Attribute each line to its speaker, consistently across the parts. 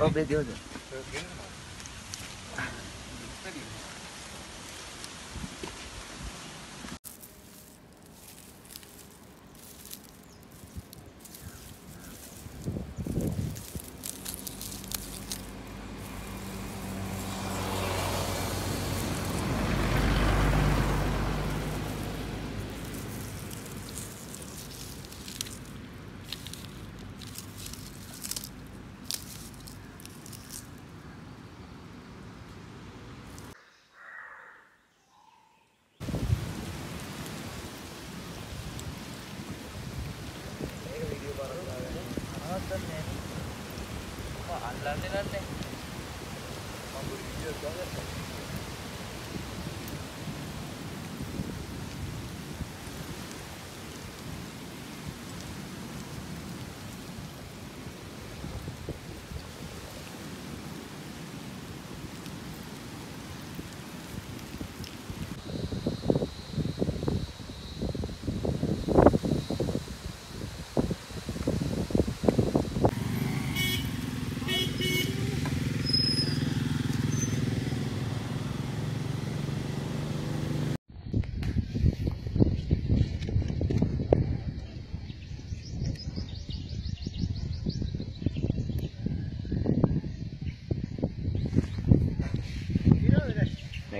Speaker 1: Ủa biết
Speaker 2: chưa?
Speaker 3: Rồi. නෑ. අල්ලන්නේ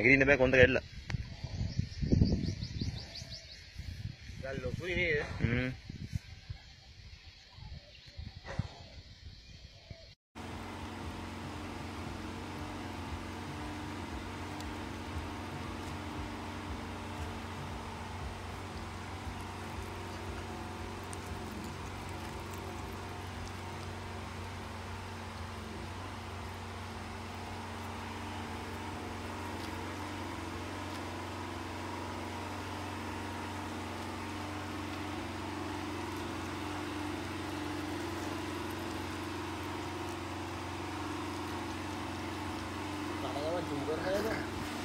Speaker 1: නැගිටින්න බෑ කොන්ද කැඩලා
Speaker 3: ගල් ලොකුයි නේද?
Speaker 1: හ්ම්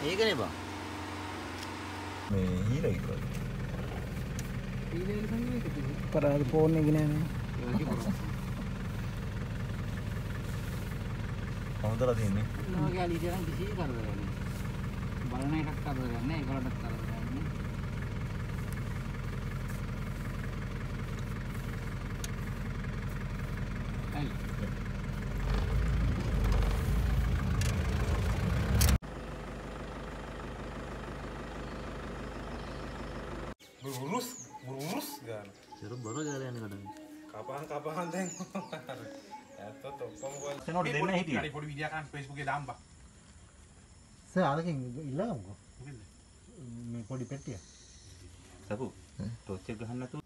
Speaker 1: ඒකනේ බං. මේ හීරා කිව්වා
Speaker 4: පරාද ෆෝන් එක නෑ
Speaker 1: කොහොමදලා තියන්නේ?
Speaker 3: නෝගේ අලි තරම් කිසි කරදරයක් නෑ. බලන එකක් කරදරයක් නෑ. ඒගොල්ලන්ටත් කරදරයක් නෑ. හරි.
Speaker 2: Berurus, berurus kan.
Speaker 1: සර බර ගාලා යන්නේ
Speaker 2: kamu gua.
Speaker 1: Senor,
Speaker 2: Ini
Speaker 1: dia
Speaker 2: podi-
Speaker 1: naik dia.
Speaker 2: Ada podi video kan Facebook දාම්බා.
Speaker 4: සර් අරකින් ඉල්ලගමුකෝ මේ පොඩි පෙට්ටිය
Speaker 1: සපු ටෝච් එක ගහන්න නැතුව